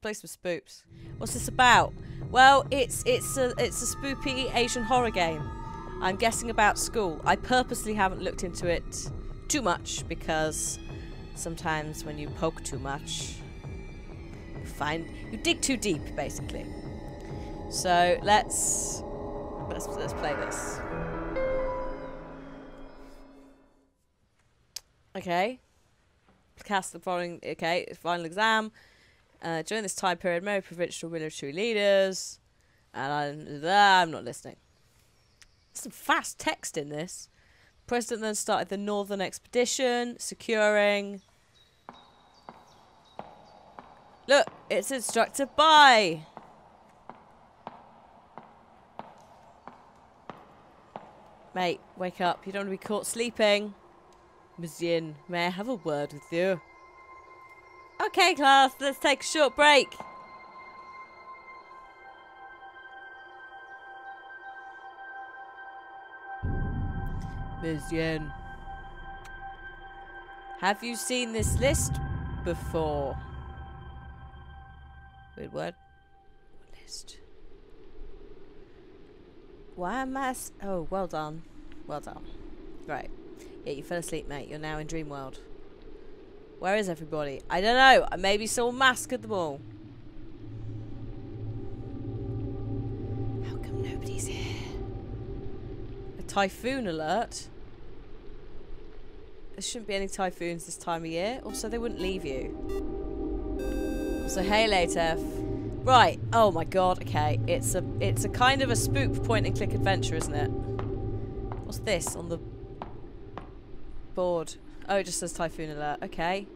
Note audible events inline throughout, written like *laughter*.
play some spoops. What's this about? Well, it's it's a it's a spoopy Asian horror game. I'm guessing about school. I purposely haven't looked into it too much because sometimes when you poke too much, you find you dig too deep, basically. So let's let's let's play this. Okay. Cast the following. Okay, final exam. Uh, during this time period, many provincial military leaders, and I, I'm not listening. Some fast text in this. President then started the Northern Expedition, securing. Look, it's instructed by. Mate, wake up. You don't want to be caught sleeping. Yin, may I have a word with you? Okay, class, let's take a short break. Ms. Yen. Have you seen this list before? Wait, what? What list? Why am I... oh, well done. Well done. Right. Yeah, you fell asleep, mate. You're now in dream world. Where is everybody? I don't know. I maybe someone masked them all. How come nobody's here? A typhoon alert? There shouldn't be any typhoons this time of year. Also, they wouldn't leave you. So, hey, Latef. Right. Oh my god. Okay. It's a it's a kind of a spook point and click adventure, isn't it? What's this on the board? Oh, it just says typhoon alert. Okay.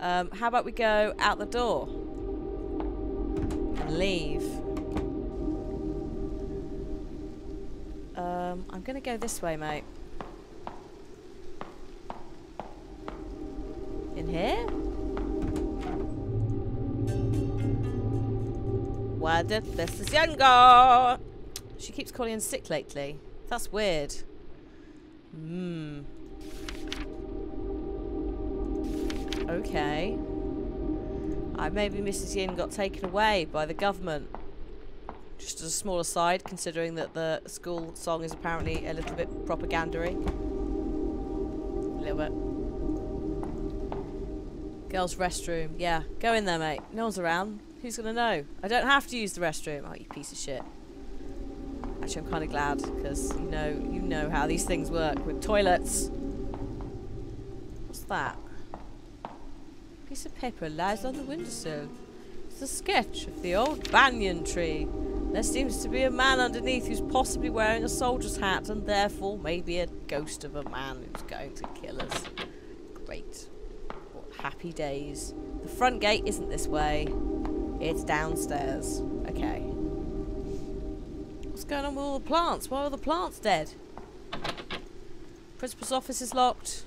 Um, how about we go out the door? And leave. Um, I'm going to go this way, mate. In here? Where did Mrs. Young go? She keeps calling in sick lately. That's weird. Hmm. Okay. Uh, maybe Mrs. Yin got taken away by the government. Just as a small aside, considering that the school song is apparently a little bit propagandary. A little bit. Girls' restroom. Yeah, go in there, mate. No one's around. Who's gonna know? I don't have to use the restroom. Oh, you piece of shit. Actually, I'm kind of glad because you know, you know how these things work with toilets. What's that? Piece of paper lies on the windowsill. It's a sketch of the old banyan tree. There seems to be a man underneath who's possibly wearing a soldier's hat and therefore maybe a ghost of a man who's going to kill us. Great. What happy days. The front gate isn't this way. It's downstairs. Okay. What's going on with all the plants? Why are the plants dead? Principal's office is locked.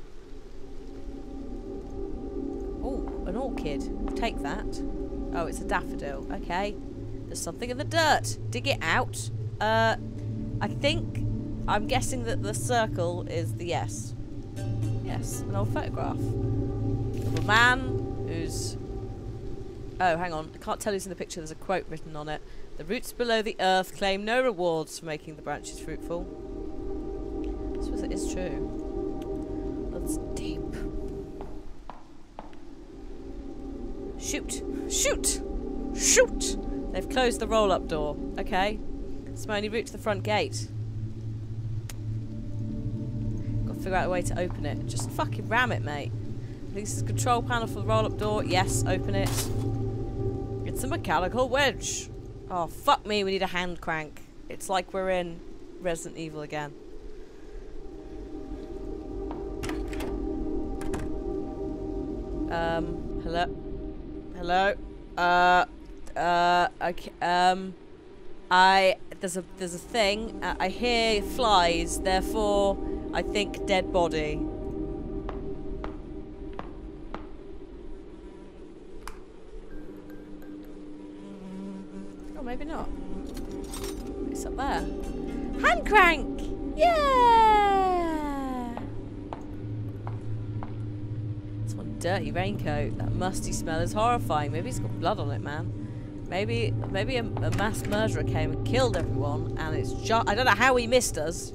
Orchid. Take that. Oh, it's a daffodil. Okay. There's something in the dirt. Dig it out. Uh, I think... I'm guessing that the circle is the yes. Yes, an old photograph. Of a man who's... Oh, hang on. I can't tell who's in the picture. There's a quote written on it. The roots below the earth claim no rewards for making the branches fruitful. I suppose it is true. Shoot! Shoot! Shoot! They've closed the roll-up door. Okay. It's my only route to the front gate. Got to figure out a way to open it. Just fucking ram it, mate. This is control panel for the roll-up door. Yes, open it. It's a mechanical wedge. Oh, fuck me, we need a hand crank. It's like we're in Resident Evil again. Um, hello? Hello? Uh, uh, okay, um, I, there's a, there's a thing, uh, I hear flies, therefore, I think dead body. Oh, maybe not. It's up there. Hand crank! Yeah! It's one dirty raincoat. That musty smell is horrifying. Maybe it's got blood on it, man. Maybe, maybe a, a mass murderer came and killed everyone, and it's just. I don't know how he missed us.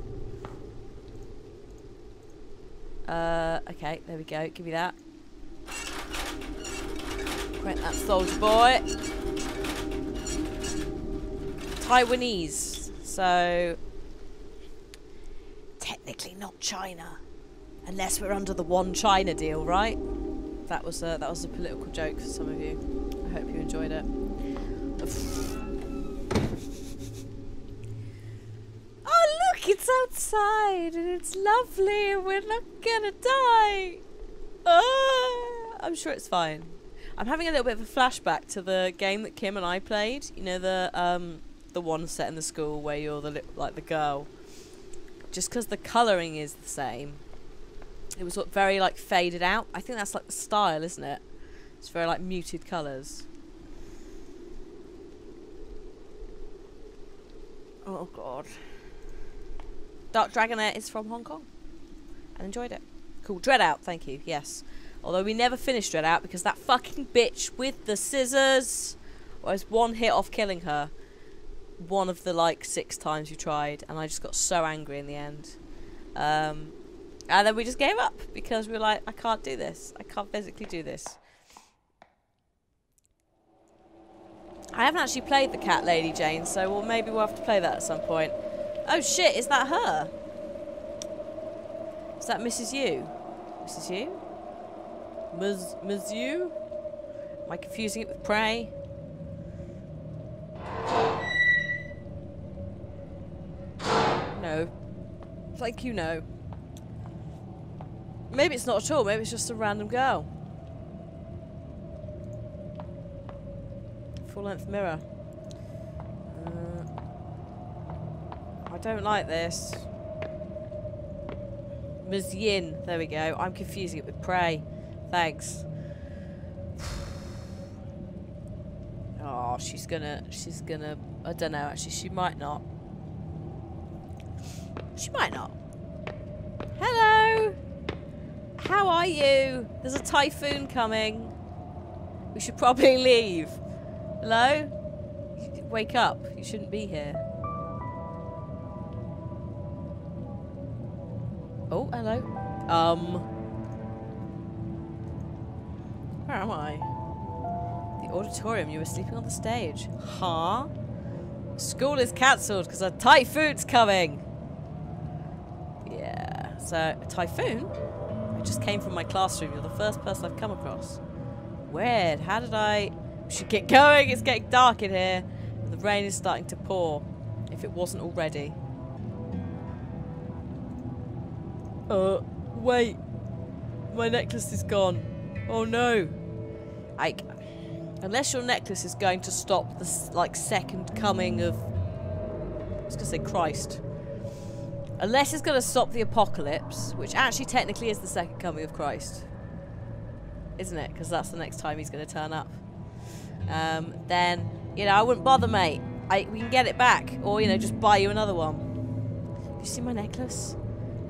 Uh, okay, there we go. Give me that. Print that soldier boy. Taiwanese. So, technically not China. Unless we're under the one China deal, right? That was a, that was a political joke for some of you. I hope you enjoyed it. *sighs* oh look, it's outside and it's lovely we're not gonna die. Ah, I'm sure it's fine. I'm having a little bit of a flashback to the game that Kim and I played. You know the um the one set in the school where you're the like the girl. Just because the colouring is the same, it was very like faded out. I think that's like the style, isn't it? It's very like muted colours. Oh god. Dark Dragonet is from Hong Kong. And enjoyed it. Cool. DreadOut, thank you. Yes. Although we never finished DreadOut because that fucking bitch with the scissors was one hit off killing her. One of the like six times you tried, and I just got so angry in the end. Um, and then we just gave up because we were like, I can't do this. I can't physically do this. I haven't actually played the cat lady, Jane, so well, maybe we'll have to play that at some point. Oh shit, is that her? Is that Mrs. U? Mrs. U? Ms. Ms. U? Am I confusing it with Prey? No. Like you know. Maybe it's not at all. Maybe it's just a random girl. Full-length mirror. Uh, I don't like this. Ms. Yin. There we go. I'm confusing it with Prey. Thanks. Oh, *sighs* she's gonna... She's gonna... I don't know, actually. She might not. She might not. How are you? There's a typhoon coming. We should probably *laughs* leave. Hello? Wake up. You shouldn't be here. Oh, hello. Um. Where am I? The auditorium. You were sleeping on the stage. Huh? School is cancelled because a typhoon's coming. Yeah. So, a typhoon? Just came from my classroom. You're the first person I've come across. Weird. How did I... We should get going. It's getting dark in here. The rain is starting to pour. If it wasn't already. Uh, wait. My necklace is gone. Oh no. Like, Unless your necklace is going to stop the, like, second coming of... I was going to say Christ. Unless it's going to stop the apocalypse, which actually technically is the second coming of Christ. Isn't it? Because that's the next time he's going to turn up. Um, then, you know, I wouldn't bother, mate. I, we can get it back. Or, you know, just buy you another one. Have you seen my necklace?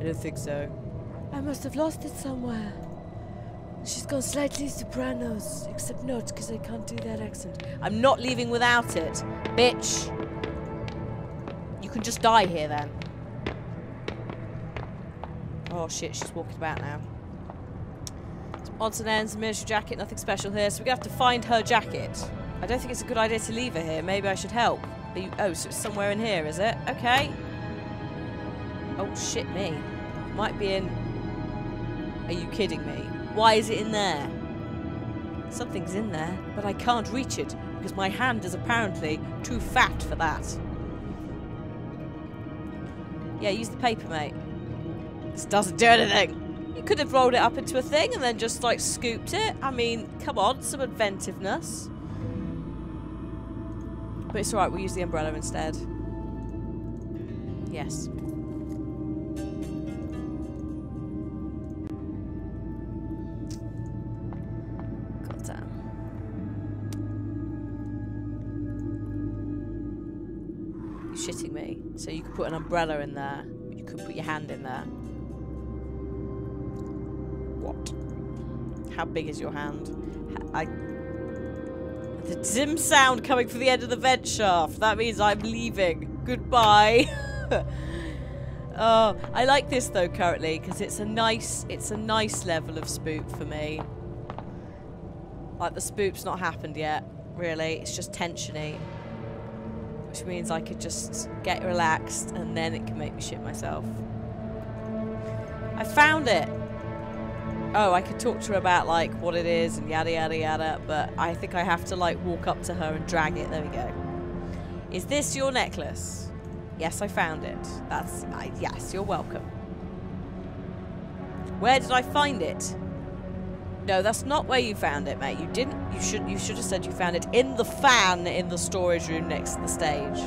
I don't think so. I must have lost it somewhere. She's gone slightly sopranos. Except not, because I can't do that accent. I'm not leaving without it. Bitch. You can just die here, then. Oh shit, she's walking about now. Some odds and ends, military jacket, nothing special here. So we're going to have to find her jacket. I don't think it's a good idea to leave her here. Maybe I should help. You, oh, so it's somewhere in here, is it? Okay. Oh, shit me. Might be in... Are you kidding me? Why is it in there? Something's in there, but I can't reach it because my hand is apparently too fat for that. Yeah, use the paper, mate. This doesn't do anything. You could have rolled it up into a thing and then just, like, scooped it. I mean, come on, some inventiveness. But it's alright, we'll use the umbrella instead. Yes. Shitting me. So you could put an umbrella in there. You could put your hand in there. How big is your hand? I The dim sound coming from the end of the vent shaft. That means I'm leaving. Goodbye. *laughs* oh, I like this though currently because it's a nice, it's a nice level of spook for me. Like the spook's not happened yet, really. It's just tensiony. Which means I could just get relaxed and then it can make me shit myself. I found it! Oh, I could talk to her about like what it is and yada yada yada, but I think I have to like walk up to her and drag it. There we go. Is this your necklace? Yes, I found it. That's uh, yes, you're welcome. Where did I find it? No, that's not where you found it, mate. You didn't. You should. You should have said you found it in the fan in the storage room next to the stage,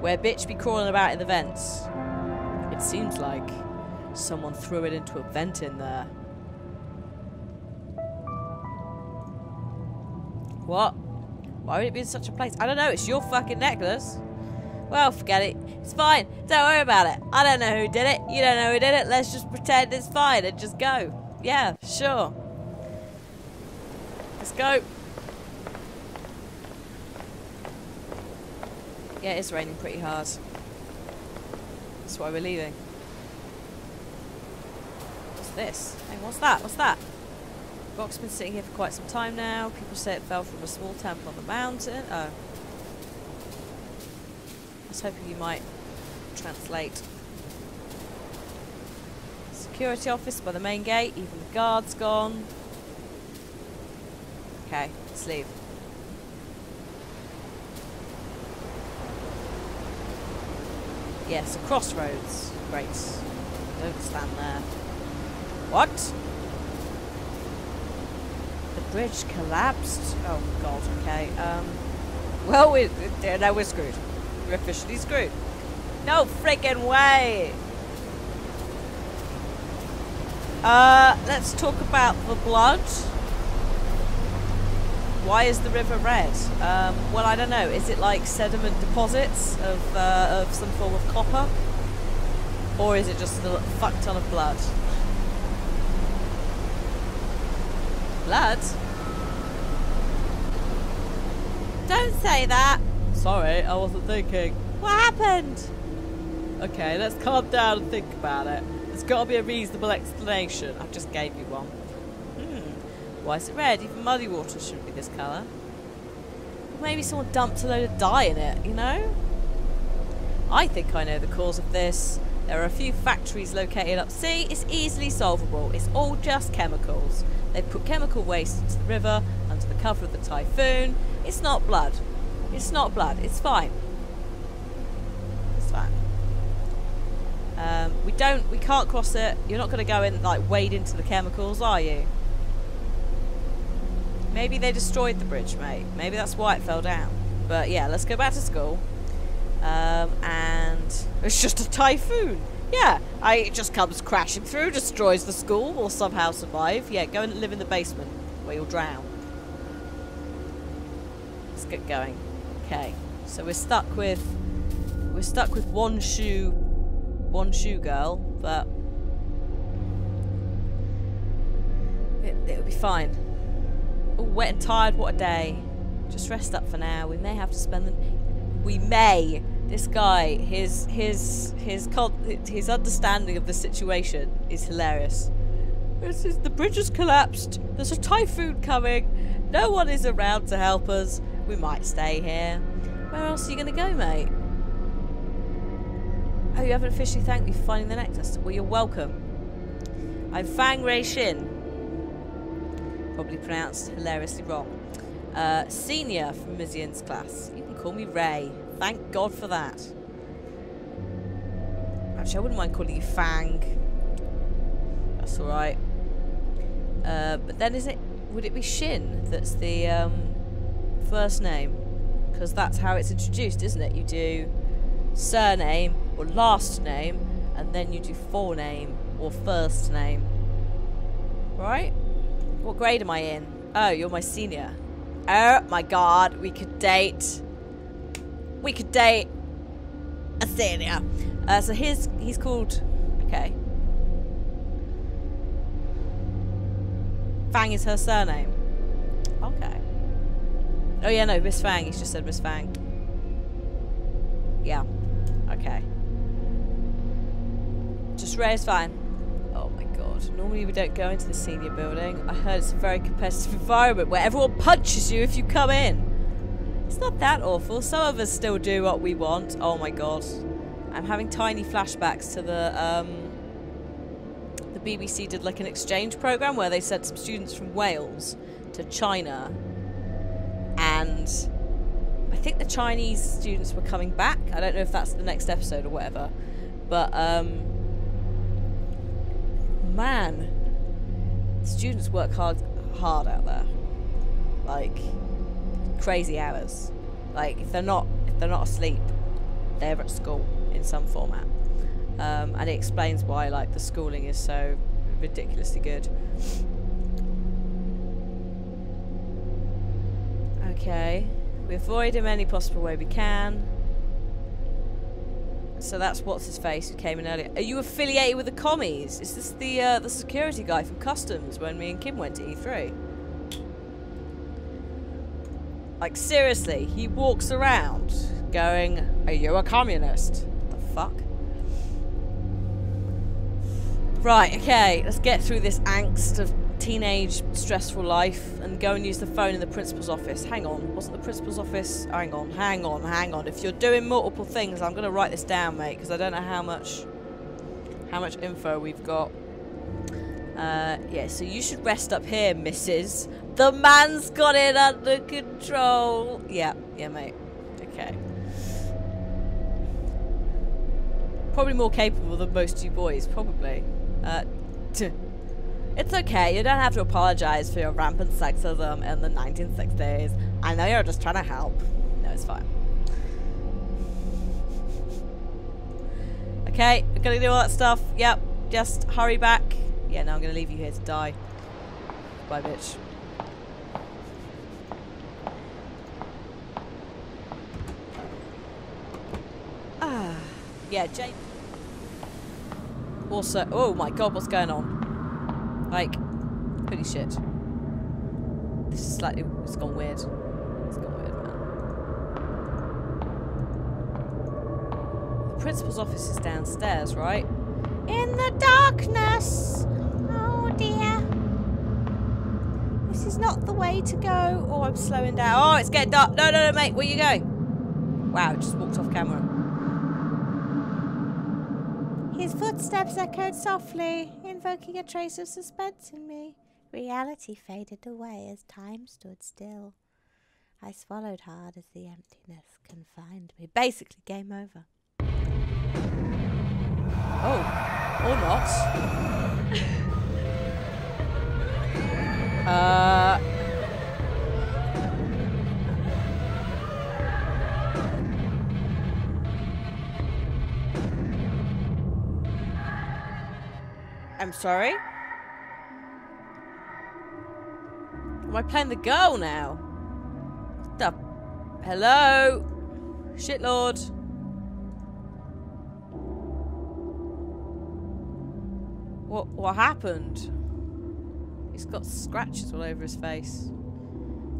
where bitch be crawling about in the vents. It seems like someone threw it into a vent in there. What? Why would it be in such a place? I don't know. It's your fucking necklace. Well, forget it. It's fine. Don't worry about it. I don't know who did it. You don't know who did it. Let's just pretend it's fine and just go. Yeah, sure. Let's go. Yeah, it's raining pretty hard. That's why we're leaving. What's this? Hey, what's that? What's that? Rock's been sitting here for quite some time now. People say it fell from a small temple on the mountain. Oh. I was hoping you might translate. Security office by the main gate. Even the guard's gone. Okay, let's leave. Yes, a crossroads. Great. Don't stand there. What? Bridge collapsed? Oh god, okay. Um, well, we, now we're screwed. We're officially screwed. No freaking way! Uh, let's talk about the blood. Why is the river red? Um, well, I don't know. Is it like sediment deposits of, uh, of some form of copper? Or is it just a fuck ton of blood? Blood? Don't say that! Sorry, I wasn't thinking. What happened? Okay, let's calm down and think about it. There's got to be a reasonable explanation. I just gave you one. Hmm. Why is it red? Even muddy water shouldn't be this colour. maybe someone dumped a load of dye in it, you know? I think I know the cause of this. There are a few factories located up sea. It's easily solvable. It's all just chemicals. They've put chemical waste into the river under the cover of the typhoon. It's not blood. It's not blood. It's fine. It's fine. Um, we don't. We can't cross it. You're not going to go in like wade into the chemicals, are you? Maybe they destroyed the bridge, mate. Maybe that's why it fell down. But yeah, let's go back to school. Um, and *laughs* it's just a typhoon. Yeah, I, it just comes crashing through, destroys the school, will somehow survive. Yeah, go and live in the basement where you'll drown. Let's get going. Okay, so we're stuck with we're stuck with one shoe, one shoe girl, but it, it'll be fine. Oh, wet and tired, what a day. Just rest up for now. We may have to spend the... We may. This guy, his his his his understanding of the situation is hilarious. This is, the bridge has collapsed. There's a typhoon coming. No one is around to help us. We might stay here. Where else are you going to go, mate? Oh, you haven't officially thanked me for finding the necklace. Well, you're welcome. I'm Fang Ray Shin probably pronounced hilariously wrong. Uh, senior from Mizian's class. You can call me Ray. Thank God for that. Actually, I wouldn't mind calling you Fang. That's alright. Uh, but then is it... Would it be Shin that's the um, first name? Because that's how it's introduced, isn't it? You do surname or last name, and then you do forename or first name. Right? What grade am I in? Oh, you're my senior. Oh my god, we could date. We could date a senior. Uh, so his, he's called, okay. Fang is her surname. Oh yeah, no, Miss Fang. He's just said Miss Fang. Yeah. Okay. Just Ray is fine. Oh my god. Normally we don't go into the senior building. I heard it's a very competitive environment where everyone punches you if you come in. It's not that awful. Some of us still do what we want. Oh my god. I'm having tiny flashbacks to the um the BBC did like an exchange program where they sent some students from Wales to China and I think the Chinese students were coming back. I don't know if that's the next episode or whatever. But um man, students work hard hard out there. Like crazy hours. Like if they're not if they're not asleep, they're at school in some format. Um, and it explains why like the schooling is so ridiculously good. Okay. We avoid him any possible way we can. So that's what's his face who came in earlier. Are you affiliated with the commies? Is this the uh, the security guy from customs when me and Kim went to E3? Like seriously, he walks around going, "Are you a communist?" What the fuck? Right, okay, let's get through this angst of teenage stressful life and go and use the phone in the principal's office. Hang on, wasn't the principal's office? Hang on, hang on, hang on. If you're doing multiple things, I'm going to write this down, mate, because I don't know how much how much info we've got. Uh, yeah, so you should rest up here, missus. The man's got it under control. Yeah, yeah, mate. Okay. Probably more capable than most you boys, probably. Uh, *laughs* it's okay, you don't have to apologize for your rampant sexism in the 1960s. I know you're just trying to help. No, it's fine. Okay, we're gonna do all that stuff. Yep, just hurry back. Yeah, no, I'm gonna leave you here to die. Bye, bitch. Ah, yeah, Jane. Also, oh my god, what's going on? Like, holy shit. This is slightly, it's gone weird. It's gone weird, man. The principal's office is downstairs, right? In the darkness! Oh dear. This is not the way to go. Oh, I'm slowing down. Oh, it's getting dark. No, no, no, mate, where you going? Wow, just walked off camera. His footsteps echoed softly, invoking a trace of suspense in me. Reality faded away as time stood still. I swallowed hard as the emptiness confined me. Basically, game over. Oh, or not. *laughs* I'm sorry? Am I playing the girl now? What the? Hello? Shitlord. What, what happened? He's got scratches all over his face.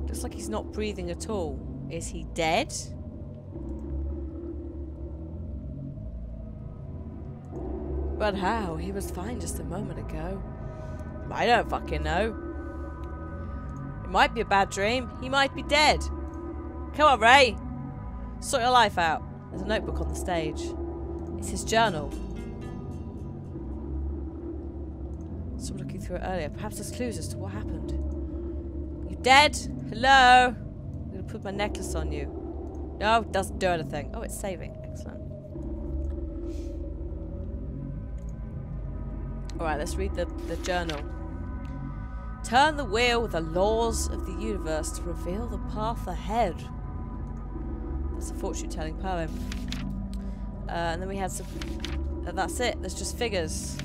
Looks like he's not breathing at all. Is he dead? But how? He was fine just a moment ago. I don't fucking know. It might be a bad dream. He might be dead. Come on, Ray. Sort your life out. There's a notebook on the stage. It's his journal. Stop looking through it earlier. Perhaps there's clues as to what happened. You dead? Hello? I'm gonna put my necklace on you. No, it doesn't do anything. Oh, it's saving. Alright, let's read the, the journal. Turn the wheel with the laws of the universe to reveal the path ahead. That's a fortune-telling poem. Uh, and then we had some... Uh, that's it. There's just figures.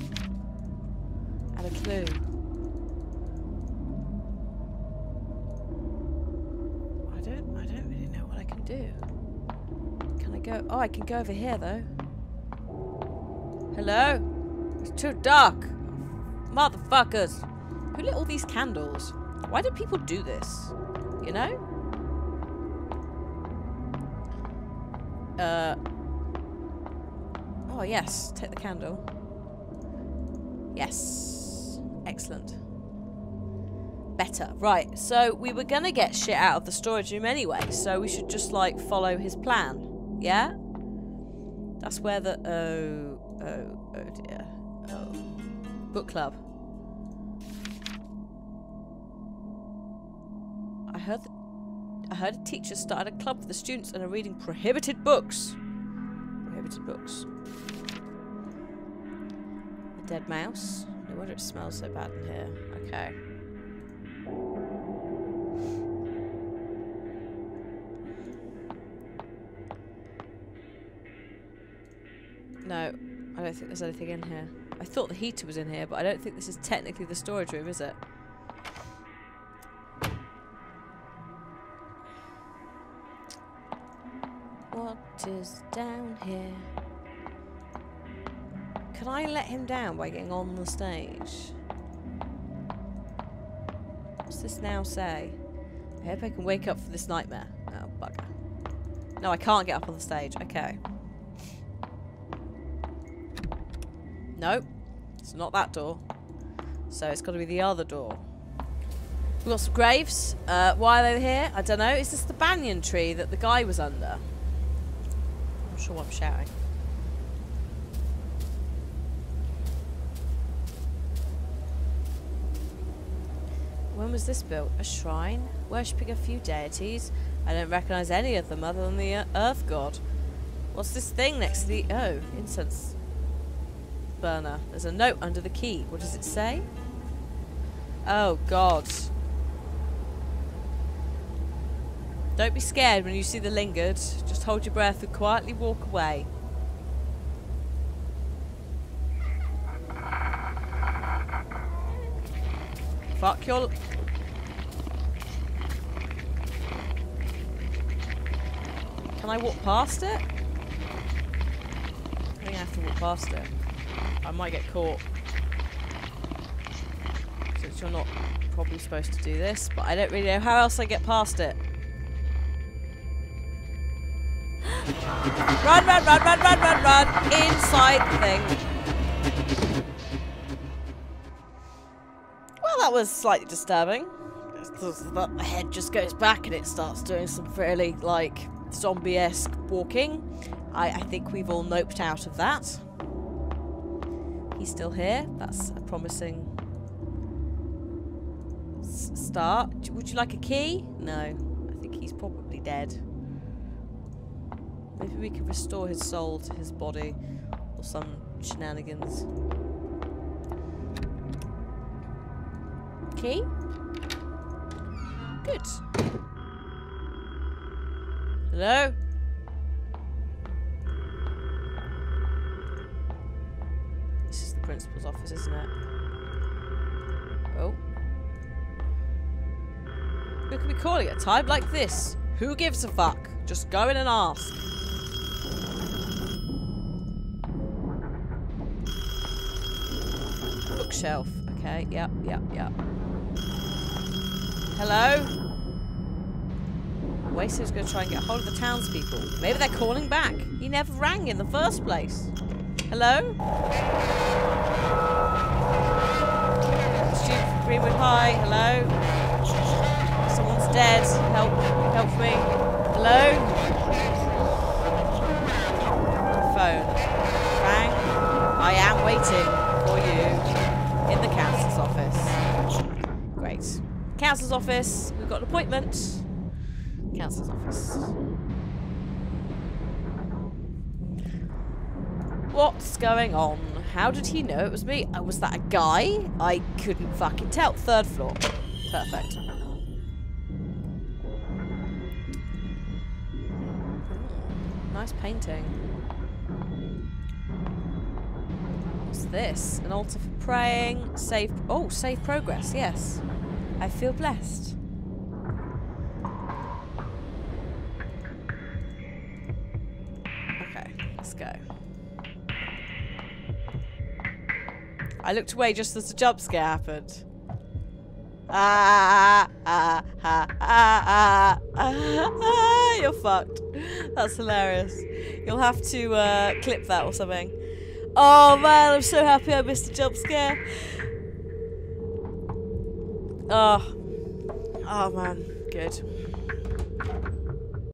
And a clue. I don't... I don't really know what I can do. Can I go... Oh, I can go over here, though. Hello? It's too dark. Motherfuckers. Who lit all these candles? Why do people do this? You know? Uh. Oh, yes. Take the candle. Yes. Excellent. Better. Right, so we were gonna get shit out of the storage room anyway, so we should just, like, follow his plan. Yeah? That's where the... Oh... Oh... Oh, dear. Oh. Book club. I heard... I heard a teacher started a club for the students and are reading prohibited books. Prohibited books. A dead mouse. No wonder it smells so bad in here. Okay. No, I don't think there's anything in here. I thought the heater was in here, but I don't think this is technically the storage room, is it? What is down here? Can I let him down by getting on the stage? What's this now say? I hope I can wake up from this nightmare. Oh, bugger. No, I can't get up on the stage. Okay. Nope. It's not that door. So it's got to be the other door. We've got some graves. Uh, why are they here? I don't know. Is this the banyan tree that the guy was under? I'm sure I'm shouting. When was this built? A shrine? Worshipping a few deities? I don't recognise any of them other than the earth god. What's this thing next to the... Oh, incense burner. There's a note under the key. What does it say? Oh, God. Don't be scared when you see the lingered. Just hold your breath and quietly walk away. Fuck your... Can I walk past it? I think I have to walk past it. I might get caught. Since you're not probably supposed to do this, but I don't really know how else I get past it. *gasps* run, run, run, run, run, run, run! Inside thing. Well, that was slightly disturbing. The head just goes back and it starts doing some fairly, like, zombie-esque walking. I, I think we've all noped out of that. He's still here. That's a promising start. Would you like a key? No. I think he's probably dead. Maybe we can restore his soul to his body or some shenanigans. Key? Good. Hello? Principal's office, isn't it? Oh. Who can be calling at a time like this? Who gives a fuck? Just go in and ask. Bookshelf. Okay, yep, yep, yep. Hello? Wasted going to try and get a hold of the townspeople. Maybe they're calling back. He never rang in the first place. Hello? Student from Greenwood High. Hello? Someone's dead. Help. Help me. Hello? Phone. Bang. I am waiting for you in the council's office. Great. Council's office. We've got an appointment. Council's office. What's going on? How did he know it was me? Was that a guy? I couldn't fucking tell. Third floor. Perfect. Nice painting. What's this? An altar for praying. Save. Oh, save progress. Yes. I feel blessed. I looked away just as the jump scare happened. Ah, ah, ah, ah, ah, ah, ah, You're fucked. That's hilarious. You'll have to uh, clip that or something. Oh man, I'm so happy I missed a jump scare. Oh. Oh man, good.